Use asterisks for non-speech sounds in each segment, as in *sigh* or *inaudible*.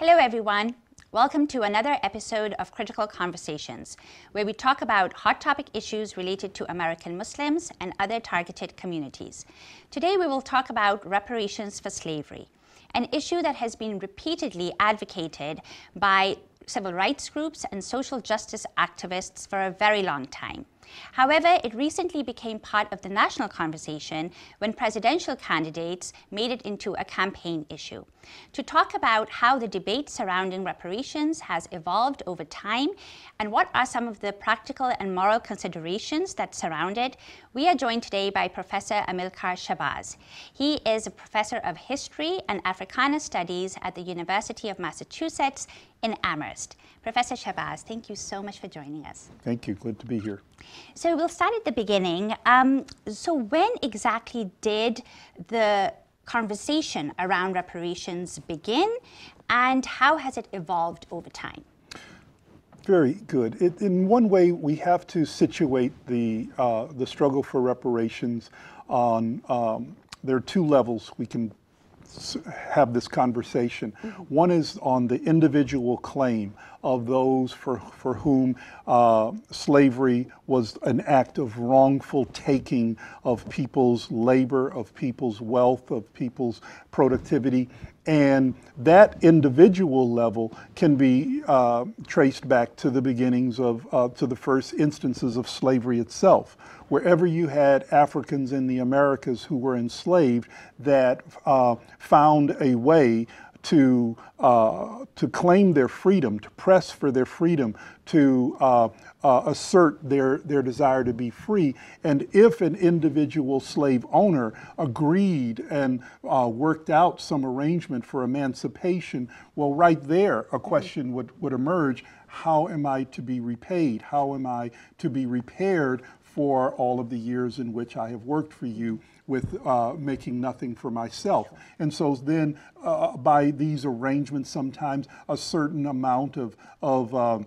Hello, everyone. Welcome to another episode of Critical Conversations, where we talk about hot topic issues related to American Muslims and other targeted communities. Today, we will talk about reparations for slavery, an issue that has been repeatedly advocated by civil rights groups and social justice activists for a very long time. However, it recently became part of the national conversation when presidential candidates made it into a campaign issue. To talk about how the debate surrounding reparations has evolved over time and what are some of the practical and moral considerations that surround it, we are joined today by Professor Amilcar Shabazz. He is a professor of history and Africana studies at the University of Massachusetts in Amherst. Professor Shabazz, thank you so much for joining us. Thank you. Good to be here. So we'll start at the beginning. Um, so when exactly did the conversation around reparations begin, and how has it evolved over time? Very good. It, in one way, we have to situate the uh, the struggle for reparations on. Um, there are two levels we can have this conversation. One is on the individual claim of those for, for whom uh, slavery was an act of wrongful taking of people's labor, of people's wealth, of people's productivity. And that individual level can be uh, traced back to the beginnings of, uh, to the first instances of slavery itself wherever you had Africans in the Americas who were enslaved that uh, found a way to uh, to claim their freedom, to press for their freedom, to uh, uh, assert their their desire to be free. And if an individual slave owner agreed and uh, worked out some arrangement for emancipation, well, right there, a question would would emerge: How am I to be repaid? How am I to be repaired for all of the years in which I have worked for you with uh, making nothing for myself. And so then uh, by these arrangements, sometimes a certain amount of, of uh,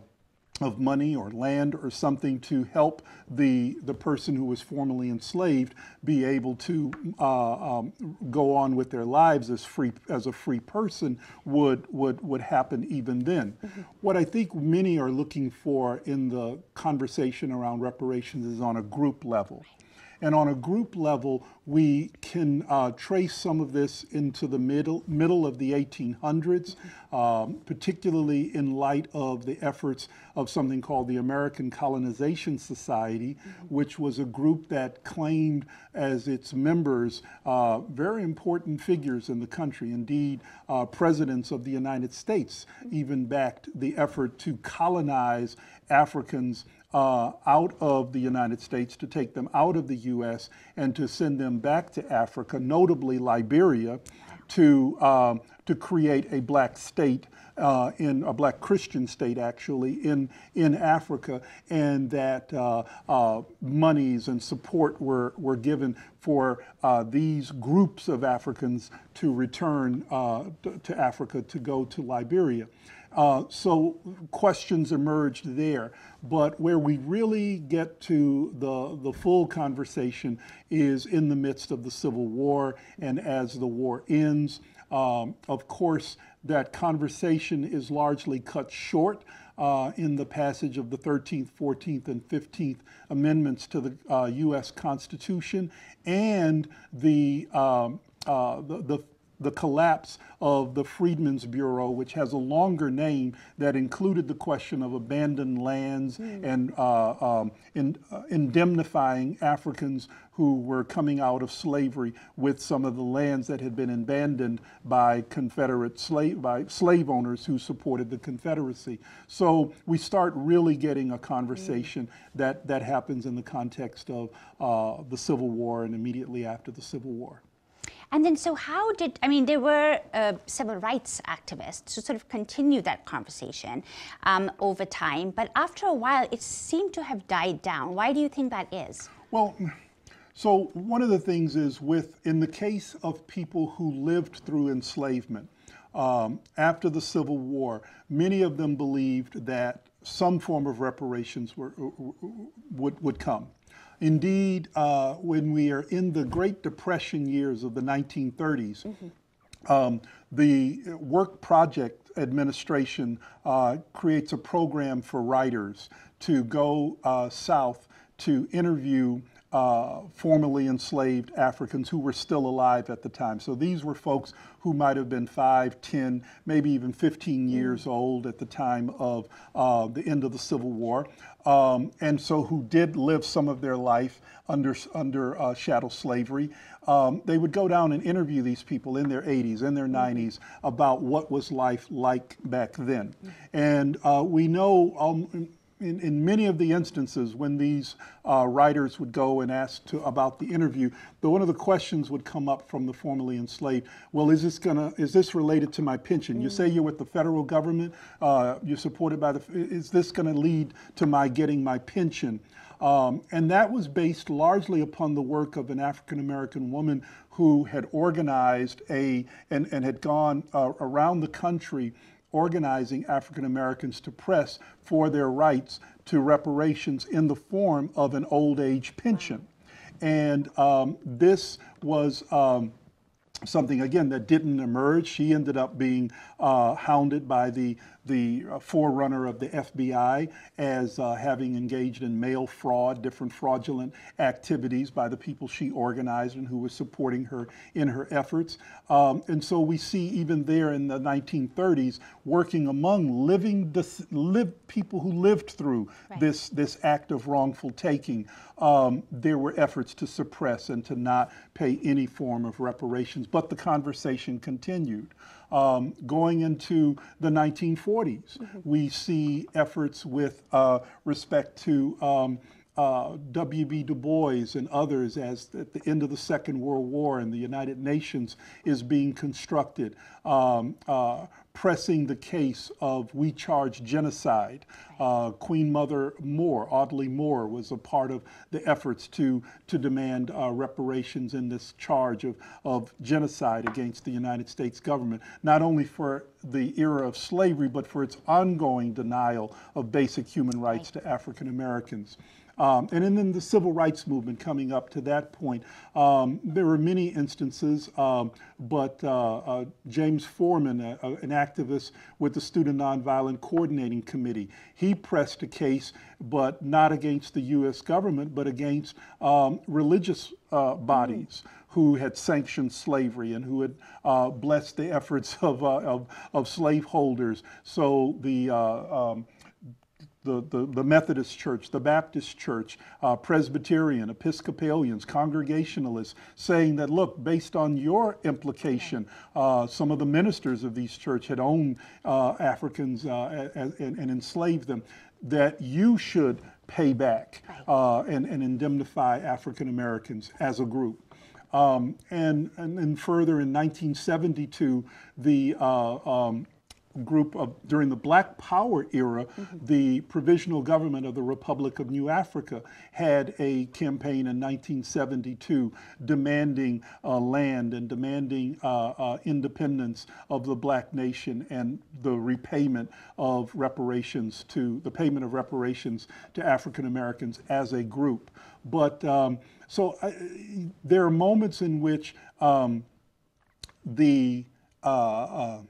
of money or land or something to help the the person who was formerly enslaved be able to uh, um, go on with their lives as free as a free person would would would happen even then. Mm-hmm. What I think many are looking for in the conversation around reparations is on a group level. And on a group level, we can uh, trace some of this into the middle, middle of the 1800s, um, particularly in light of the efforts of something called the American Colonization Society, which was a group that claimed as its members uh, very important figures in the country. Indeed, uh, presidents of the United States even backed the effort to colonize Africans uh, out of the United States, to take them out of the U.S. and to send them back to Africa, notably Liberia, to, uh, to create a black state uh, in a black Christian state, actually, in, in Africa, and that uh, uh, monies and support were, were given for uh, these groups of Africans to return uh, to, to Africa to go to Liberia. Uh, so questions emerged there. But where we really get to the, the full conversation is in the midst of the Civil War and as the war ends. Um, of course, that conversation is largely cut short uh, in the passage of the 13th, 14th, and 15th Amendments to the uh, U.S. Constitution and the, um, uh, the, the the collapse of the Freedmen's Bureau, which has a longer name that included the question of abandoned lands mm. and uh, um, in, uh, indemnifying Africans who were coming out of slavery with some of the lands that had been abandoned by Confederate slave by slave owners who supported the Confederacy. So we start really getting a conversation mm. that that happens in the context of uh, the Civil War and immediately after the Civil War. And then, so how did, I mean, there were uh, civil rights activists who sort of continue that conversation um, over time, but after a while, it seemed to have died down. Why do you think that is? Well, so one of the things is with, in the case of people who lived through enslavement, um, after the Civil War, many of them believed that some form of reparations were, would, would come. Indeed, uh, when we are in the Great Depression years of the 1930s, mm-hmm. um, the work project administration uh, creates a program for writers to go uh, south to interview uh, formerly enslaved Africans who were still alive at the time. So these were folks who might have been 5, 10, maybe even 15 years old at the time of uh, the end of the Civil War, um, and so who did live some of their life under, under uh, chattel slavery. Um, they would go down and interview these people in their 80s, in their 90s, about what was life like back then. And uh, we know um, in, in many of the instances when these uh, writers would go and ask to, about the interview, but one of the questions would come up from the formerly enslaved. Well, is this gonna is this related to my pension? Mm. You say you're with the federal government. Uh, you're supported by the. Is this going to lead to my getting my pension? Um, and that was based largely upon the work of an African American woman who had organized a and, and had gone uh, around the country organizing African Americans to press for their rights to reparations in the form of an old age pension. And um, this was. Um, something again that didn't emerge. She ended up being uh, hounded by the the uh, forerunner of the FBI as uh, having engaged in mail fraud, different fraudulent activities by the people she organized and who were supporting her in her efforts. Um, and so we see even there in the 1930s working among living dis- live, people who lived through right. this this act of wrongful taking. Um, there were efforts to suppress and to not pay any form of reparations, but the conversation continued. Um, going into the 1940s, mm-hmm. we see efforts with uh, respect to um, uh, W.B. Du Bois and others as at the end of the Second World War and the United Nations is being constructed. Um, uh, pressing the case of we charge genocide. Uh, Queen Mother Moore, Audley Moore, was a part of the efforts to, to demand uh, reparations in this charge of, of genocide against the United States government, not only for the era of slavery, but for its ongoing denial of basic human rights to African Americans. Um, and then the civil rights movement coming up to that point. Um, there were many instances, um, but uh, uh, James Forman, a, a, an activist with the Student Nonviolent Coordinating Committee, he pressed a case, but not against the U.S. government, but against um, religious uh, bodies. Mm who had sanctioned slavery and who had uh, blessed the efforts *laughs* of, uh, of, of, slaveholders. So the uh, um, the, the, the, Methodist Church, the Baptist Church, uh, Presbyterian, Episcopalians, Congregationalists, saying that, look, based on your implication, uh, some of the ministers of these churches had owned uh, Africans uh, and, and, enslaved them, that you should pay back uh, and, and indemnify African Americans as a group. Um, and, and, and further in 1972, the uh, um, group of during the Black Power era, mm-hmm. the provisional government of the Republic of New Africa had a campaign in 1972 demanding uh, land and demanding uh, uh, independence of the black nation and the repayment of reparations to the payment of reparations to African Americans as a group. But um, so there are moments in which um, the uh, uh,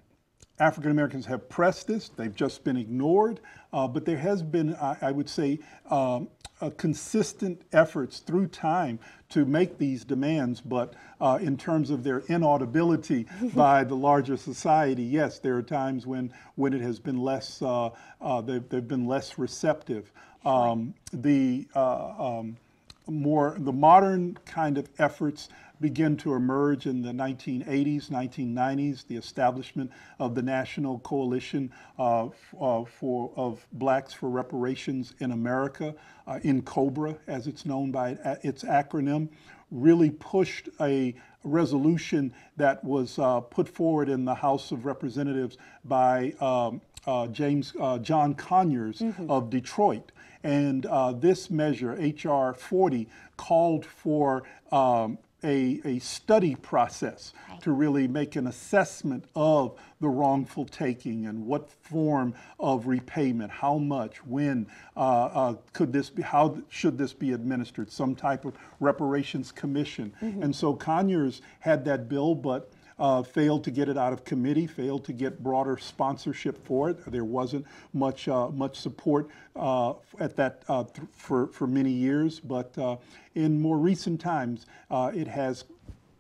African Americans have pressed this, they've just been ignored, uh, but there has been, I, I would say, um, consistent efforts through time to make these demands, but uh, in terms of their inaudibility *laughs* by the larger society, yes, there are times when, when it has been less, uh, uh they've, they've, been less receptive. Um, the uh, um, more, the modern kind of efforts begin to emerge in the 1980s, 1990s, the establishment of the National Coalition uh, uh, for, of Blacks for Reparations in America, uh, Cobra as it's known by its acronym, really pushed a resolution that was uh, put forward in the House of Representatives by um, uh, James uh, John Conyers mm-hmm. of Detroit. And this measure, H.R. 40, called for um, a, a study process right. to really make an assessment of the wrongful taking and what form of repayment, how much, when uh, uh, could this be, how should this be administered, some type of reparations commission. Mm-hmm. And so Conyers had that bill, but uh, failed to get it out of committee, failed to get broader sponsorship for it. There wasn't much uh, much support uh, at that uh, th- for for many years, but uh, in more recent times, uh, it has.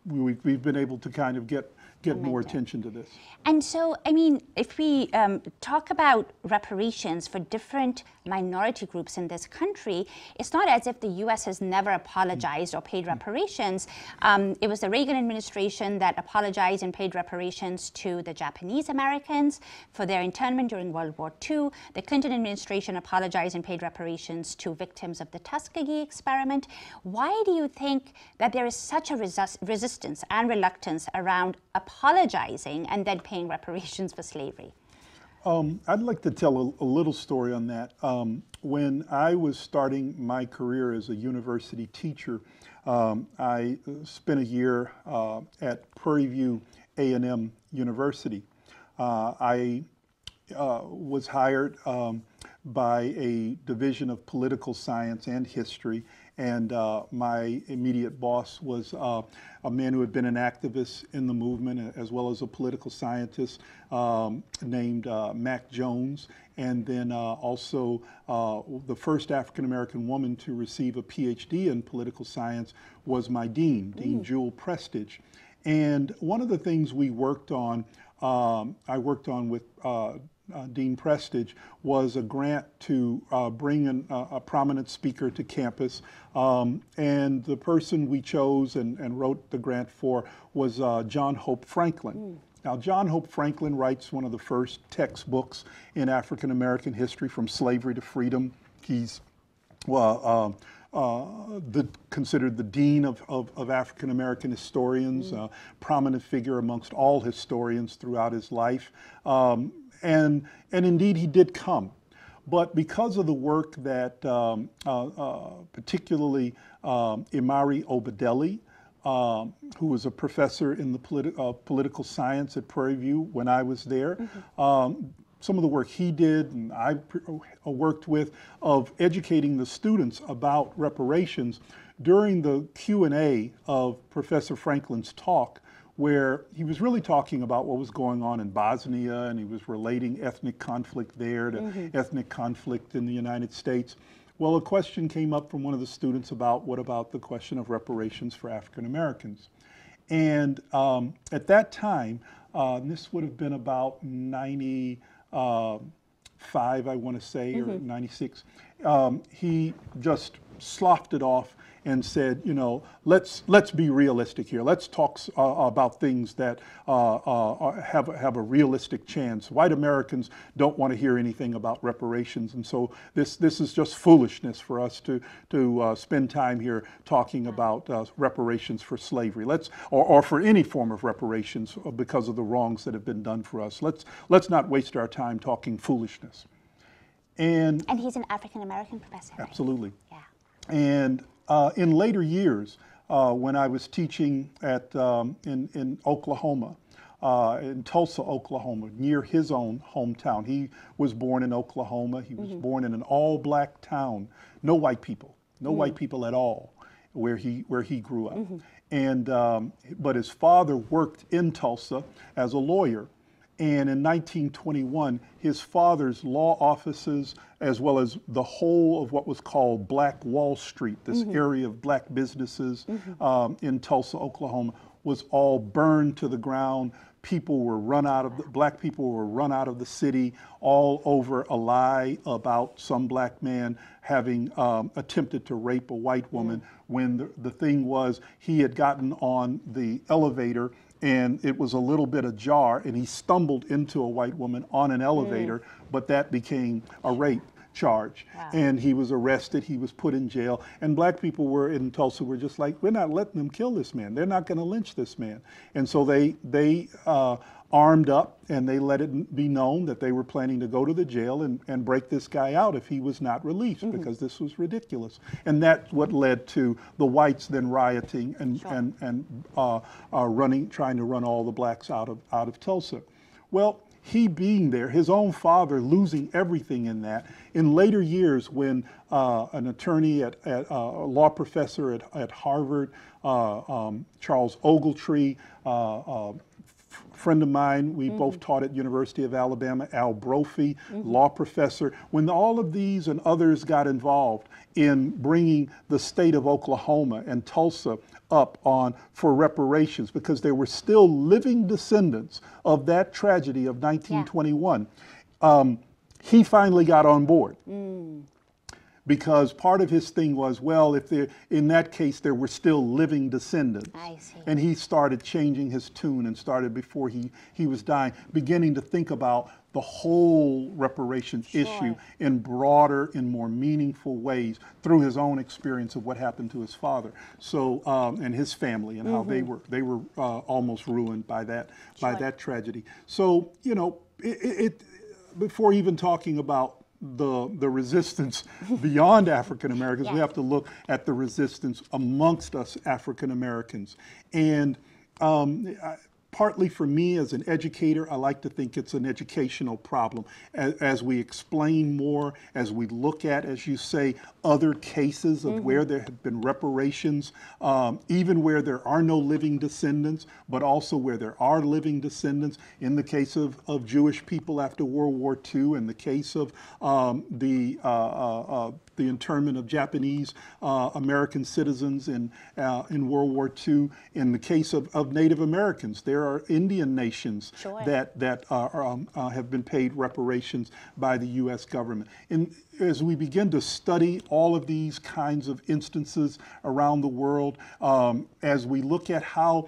We, we've been able to kind of get get more attention to this. And so, I mean, if we um, talk about reparations for different minority groups in this country, it's not as if the U.S. has never apologized or paid reparations. Um, it was the Reagan administration that apologized and paid reparations to the Japanese Americans for their internment during World War II. The Clinton administration apologized and paid reparations to victims of the Tuskegee experiment. Why do you think that there is such a resist- resistance and reluctance around apologizing and then paying reparations for slavery? Um, I'd like to tell a, a little story on that. Um, when I was starting my career as a university teacher, um, I spent a year uh, at Prairie View A&M University. Uh, I uh, was hired um, by a division of political science and history, and uh, my immediate boss was uh, a man who had been an activist in the movement as well as a political scientist um, named uh, Mac Jones, and then uh, also uh, the first African American woman to receive a PhD in political science was my dean, Dean Jewel Prestage. And one of the things we worked on, um, I worked on with uh, uh, Dean Prestage, was a grant to uh, bring in a, a prominent speaker to campus. Um, and the person we chose and, and wrote the grant for was uh, John Hope Franklin. Now, John Hope Franklin writes one of the first textbooks in African American history, From Slavery to Freedom. He's well, um, uh, the, considered the dean of, of, of African American historians, uh, prominent figure amongst all historians throughout his life. Um, and, and indeed, he did come. But because of the work that um, uh, uh, particularly um, Imari Obadele, um, who was a professor in the politi- uh, political science at Prairie View when I was there. Um, some of the work he did and I uh, worked with of educating the students about reparations during the Q&A of Professor Franklin's talk where he was really talking about what was going on in Bosnia and he was relating ethnic conflict there to ethnic conflict in the United States. Well, a question came up from one of the students about what about the question of reparations for African Americans? And um, at that time, uh, this would have been about 95, I want to say, or 96, um, he just sloughed it off and said, you know, let's let's be realistic here. Let's talk uh, about things that uh, uh, have have a realistic chance. White Americans don't want to hear anything about reparations, and so this this is just foolishness for us to to uh, spend time here talking about uh, reparations for slavery. Let's or, or for any form of reparations because of the wrongs that have been done for us. Let's let's not waste our time talking foolishness. And And he's an African American professor. right? absolutely. Yeah. And uh, in later years, uh, when I was teaching at um, in in Oklahoma, uh, in Tulsa, Oklahoma, near his own hometown, he was born in Oklahoma. He was born in an all-black town, no white people, no white people at all, where he where he grew up. And um, but his father worked in Tulsa as a lawyer. And in 1921, his father's law offices, as well as the whole of what was called Black Wall Street, this area of black businesses um, in Tulsa, Oklahoma, was all burned to the ground. People were run out of the, black people were run out of the city, all over a lie about some black man having um, attempted to rape a white woman. When the, the thing was, he had gotten on the elevator and it was a little bit ajar, and he stumbled into a white woman on an elevator, but that became a rape charge. And he was arrested, he was put in jail, and black people were in Tulsa were just like, we're not letting them kill this man. They're not going to lynch this man. And so they they uh, armed up and they let it be known that they were planning to go to the jail and, and break this guy out if he was not released because this was ridiculous. And that's what led to the whites then rioting and and and uh, uh, running, trying to run all the blacks out of out of Tulsa. Well, he being there, his own father losing everything in that. In later years, when uh, an attorney at, at uh, a law professor at, at Harvard, uh, um, Charles Ogletree, uh, uh, friend of mine, we both mm-hmm. taught at University of Alabama, Al Brophy, mm-hmm. law professor. When all of these and others got involved in bringing the state of Oklahoma and Tulsa up on for reparations because they were still living descendants of that tragedy of 1921, um, he finally got on board mm. Because part of his thing was, well, if there, in that case, there were still living descendants. I see. And he started changing his tune and started before he, he was dying, beginning to think about the whole reparations issue in broader and more meaningful ways through his own experience of what happened to his father. So um, and his family and how they were they were uh, almost ruined by that by that tragedy. So you know it, it, it before even talking about the the resistance beyond African Americans, we have to look at the resistance amongst us African Americans. And um, I- partly for me as an educator, I like to think it's an educational problem. As, as we explain more, as we look at, as you say, other cases of where there have been reparations, um, even where there are no living descendants, but also where there are living descendants. In the case of, of Jewish people after World War II, in the case of um, the uh, uh, uh, the internment of Japanese uh, American citizens in uh, in World War II. In the case of, of Native Americans, there are Indian nations Sure. that that are, um, uh, have been paid reparations by the U.S. government. And as we begin to study all of these kinds of instances around the world, um, as we look at how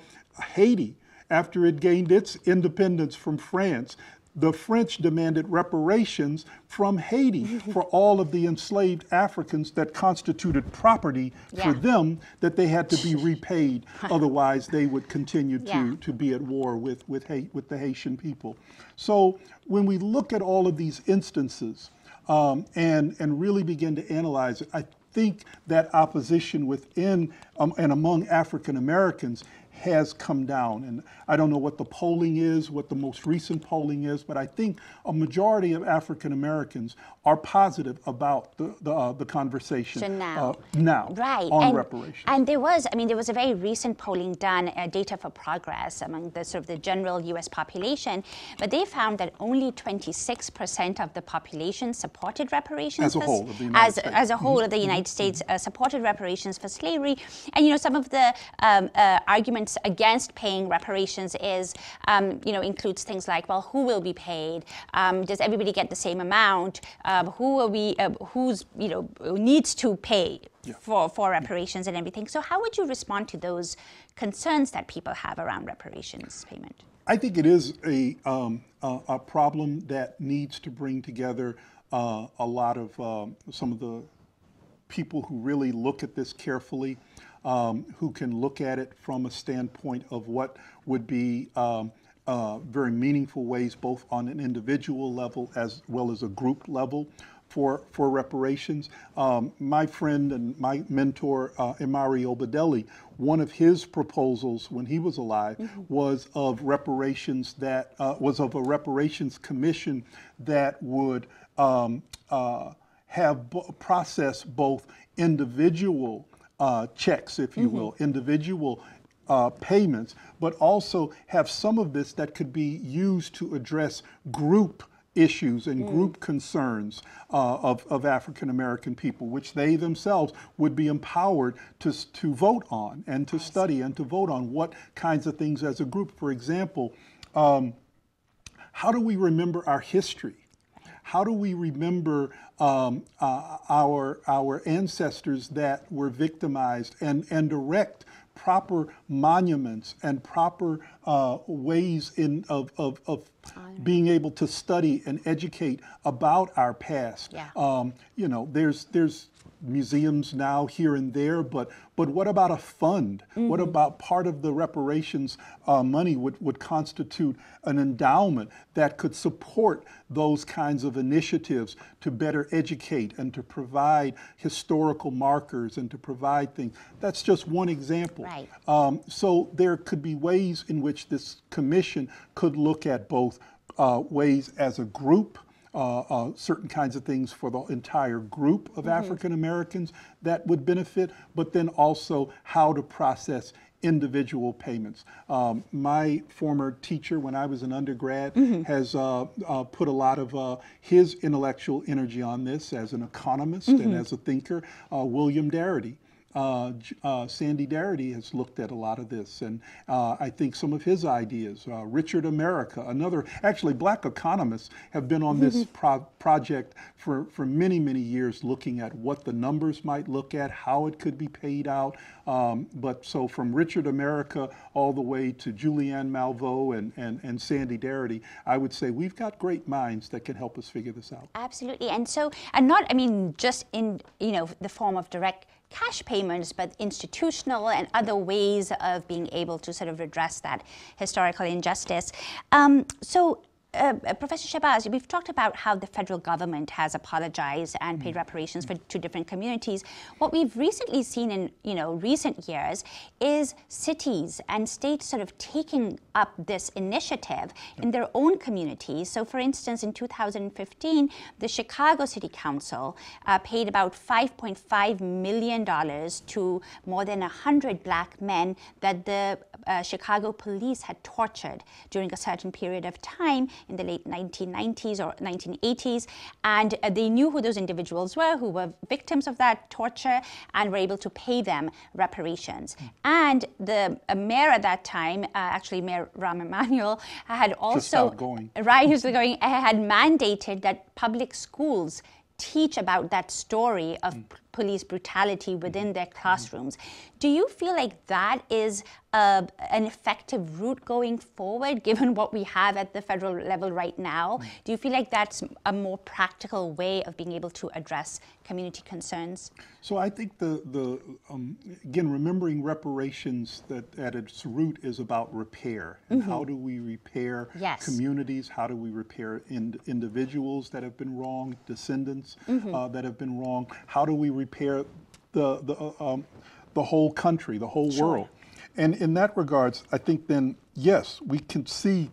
Haiti, after it gained its independence from France, the French demanded reparations from Haiti *laughs* for all of the enslaved Africans that constituted property for them that they had to be *laughs* repaid. Otherwise, they would continue to, Yeah. to be at war with, with, with the Haitian people. So when we look at all of these instances um, and, and really begin to analyze it, I think that opposition within um, and among African Americans has come down. And I don't know what the polling is, what the most recent polling is, but I think a majority of African Americans are positive about the, the, uh, the conversation So now. uh, now Right. on and, reparations. And there was, I mean, there was a very recent polling done, uh, Data for Progress, among the sort of the general U.S. population, but they found that only 26% of the population supported reparations As a whole of the United as, States. as a whole of the United States uh, supported reparations for slavery. And you know, some of the um, uh, arguments against paying reparations is, um, you know, includes things like, well, who will be paid? Um, does everybody get the same amount? Um, who are we? Uh, who's you know needs to pay for for reparations and everything? So how would you respond to those concerns that people have around reparations payment? I think it is a, um, a, a problem that needs to bring together uh, a lot of um, some of the people who really look at this carefully, um, who can look at it from a standpoint of what would be um, uh, very meaningful ways, both on an individual level as well as a group level. For, for reparations. Um, my friend and my mentor, uh, Imari Obadele, one of his proposals when he was alive was of reparations that uh, was of a reparations commission that would um, uh, have process both individual uh, checks, if you will, individual uh, payments, but also have some of this that could be used to address group issues and group concerns uh, of, of African American people, which they themselves would be empowered to, to vote on and to study and to vote on what kinds of things as a group. For example, um, how do we remember our history? How do we remember um, uh, our our ancestors that were victimized and and erect proper monuments and proper uh, ways in of, of, of being able to study and educate about our past. Yeah. Um, you know, there's there's museums now here and there, but but what about a fund? What about part of the reparations uh, money would, would constitute an endowment that could support those kinds of initiatives to better educate and to provide historical markers and to provide things? That's just one example. Right. Um, so there could be ways in which this commission could look at both uh, ways as a group, uh, uh, certain kinds of things for the entire group of African Americans that would benefit, but then also how to process individual payments. Um, my former teacher, when I was an undergrad, has uh, uh, put a lot of uh, his intellectual energy on this as an economist and as a thinker, uh, William Darity. Uh, uh, Sandy Darity has looked at a lot of this, and uh, I think some of his ideas. Uh, Richard America, another, actually, black economists have been on this pro- project for, for many, many years, looking at what the numbers might look at, how it could be paid out. Um, but so from Richard America all the way to Julianne Malveaux and, and, and Sandy Darity, I would say we've got great minds that can help us figure this out. Absolutely. And so, and not, I mean, just in, you know, the form of direct cash payments, but institutional and other ways of being able to sort of redress that historical injustice. Um, so, uh, Professor Shabazz, we've talked about how the federal government has apologized and paid reparations for to different communities. What we've recently seen in you know recent years is cities and states sort of taking up this initiative in their own communities. So, for instance, in 2015, the Chicago City Council uh, paid about 5.5 million dollars to more than 100 black men that the uh, Chicago police had tortured during a certain period of time in the late 1990s or 1980s. And uh, they knew who those individuals were, who were victims of that torture, and were able to pay them reparations. And the uh, mayor at that time, uh, actually Mayor Rahm Emanuel, had also right, who's going had mandated that public schools teach about that story of p- police brutality within their classrooms. Do you feel like that is uh, an effective route going forward, given what we have at the federal level right now? Do you feel like that's a more practical way of being able to address community concerns? So I think the the um, again remembering reparations that at its root is about repair and how do we repair Yes. communities? How do we repair ind- individuals that have been wronged, descendants uh, that have been wronged? How do we repair the the uh, um, the whole country, the whole world? And in that regards, I think then yes, we can see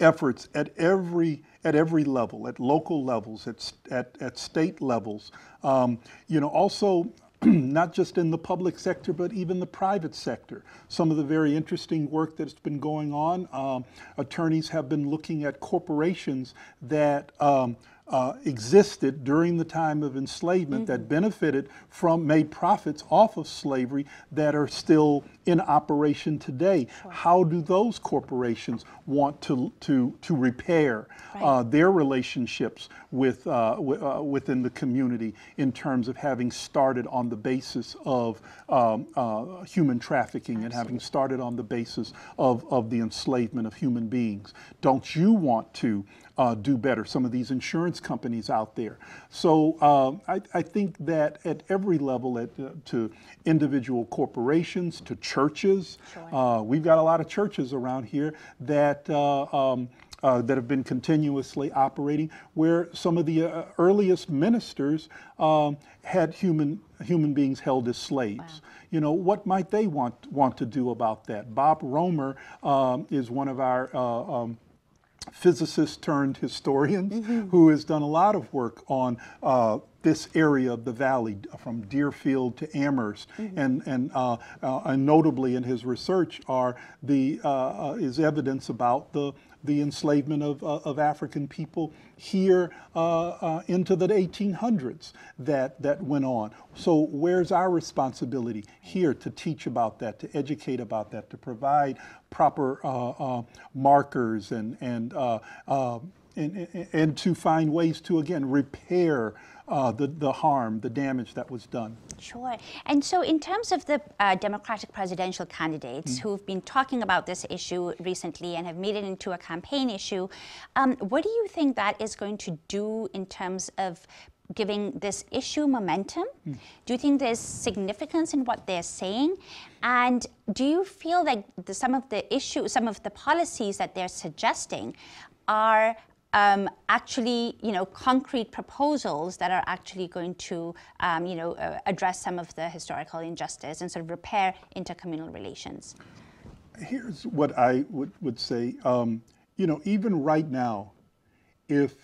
efforts at every at every level, at local levels, at at, at state levels. Um, you know, also *clears throat* not just in the public sector, but even the private sector. Some of the very interesting work that's been going on. Um, attorneys have been looking at corporations that. Um, uh, existed during the time of enslavement that benefited from, made profits off of slavery that are still in operation today. How do those corporations want to, to, to repair uh, their relationships with, uh, uh, within the community in terms of having started on the basis of um, uh, human trafficking and having started on the basis of, of the enslavement of human beings? Don't you want to? uh, do better. Some of these insurance companies out there. So um, I, I think that at every level, at, uh, to individual corporations, to churches, uh, we've got a lot of churches around here that. Uh, um, uh, that have been continuously operating, where some of the uh, earliest ministers um, had human human beings held as slaves. You know, what might they want want to do about that? Bob Romer um, is one of our uh, um, physicist turned historians who has done a lot of work on uh, this area of the valley from Deerfield to Amherst, and and, uh, uh, and notably in his research are the uh, uh, is evidence about the the enslavement of, uh, of African people here uh, uh, into the 1800s that, that went on. So, where's our responsibility here to teach about that, to educate about that, to provide proper uh, uh, markers and, and, uh, uh, and, and, and to find ways to, again, repair uh, the, the harm, the damage that was done? Sure. And so, in terms of the uh, Democratic presidential candidates who've been talking about this issue recently and have made it into a campaign issue, um, what do you think that is going to do in terms of giving this issue momentum? Do you think there's significance in what they're saying? And do you feel like the, some of the issues, some of the policies that they're suggesting are um, actually, you know, concrete proposals that are actually going to, um, you know, uh, address some of the historical injustice and sort of repair intercommunal relations. Here's what I would, would say. Um, you know, even right now, if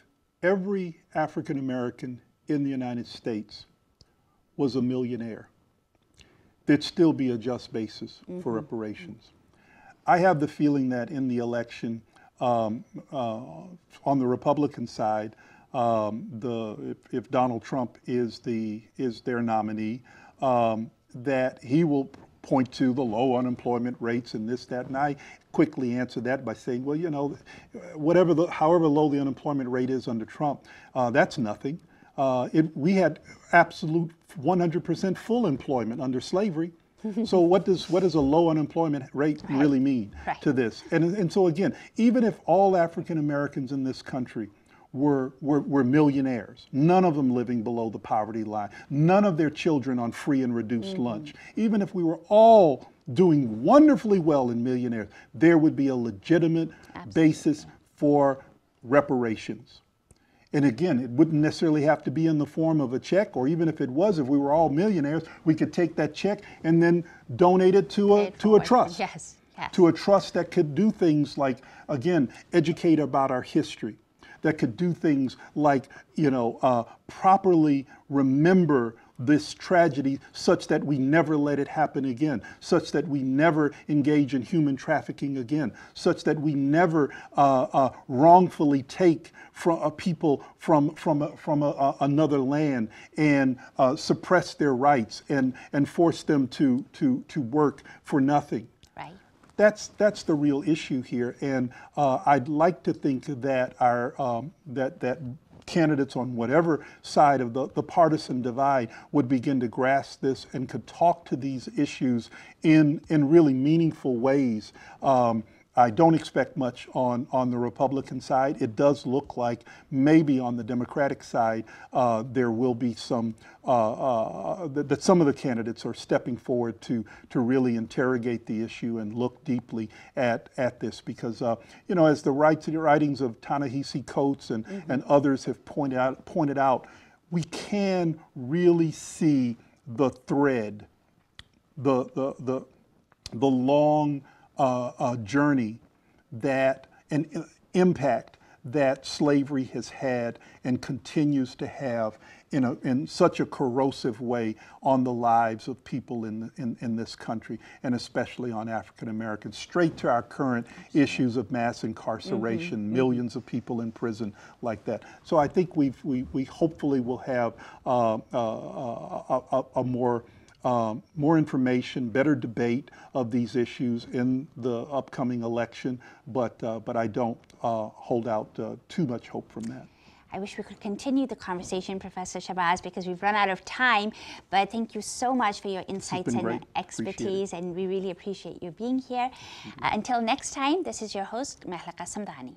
every African American in the United States was a millionaire, there'd still be a just basis for reparations. I have the feeling that in the election, um, uh, on the Republican side, um, the if, if Donald Trump is the is their nominee, um, that he will point to the low unemployment rates and this, that, and I quickly answer that by saying, well, you know, whatever the, however low the unemployment rate is under Trump, uh, that's nothing. Uh, it, we had absolute 100% full employment under slavery. *laughs* so what does what does a low unemployment rate Right. really mean Right. to this? And and so again, even if all African Americans in this country were, were were millionaires, none of them living below the poverty line, none of their children on free and reduced mm-hmm. lunch, even if we were all doing wonderfully well in millionaires, there would be a legitimate basis for reparations. And again, it wouldn't necessarily have to be in the form of a check, or even if it was, if we were all millionaires, we could take that check and then donate it to a to a trust. Yes, yes. To a trust that could do things like, again, educate about our history, that could do things like, you know, uh, properly remember this tragedy such that we never let it happen again, such that we never engage in human trafficking again, such that we never uh, uh, wrongfully take from uh, people from from a, from a, a- another land and uh, suppress their rights and and force them to to to work for nothing. Right. That's that's the real issue here, and uh, I'd like to think that our um, that that candidates on whatever side of the, the partisan divide would begin to grasp this and could talk to these issues in in really meaningful ways. Um, I don't expect much on, on the Republican side. It does look like maybe on the Democratic side uh, there will be some uh, uh, that, that some of the candidates are stepping forward to to really interrogate the issue and look deeply at at this because uh, you know as the writings of Ta-Nehisi Coates and, and others have pointed out pointed out we can really see the thread the the the, the long uh, uh, journey that uh, impact that slavery has had and continues to have in, a, in such a corrosive way on the lives of people in, the, in, in this country and especially on African Americans, straight to our current issues of mass incarceration, millions of people in prison like that. So I think we've, we, we hopefully will have uh, uh, a, a, a more um, more information, better debate of these issues in the upcoming election, but, uh, but I don't uh, hold out uh, too much hope from that. I wish we could continue the conversation, Professor Shabazz, because we've run out of time. But thank you so much for your insights and great. Expertise, and we really appreciate you being here. Uh, until next time, this is your host, Mehlaqa Samdani.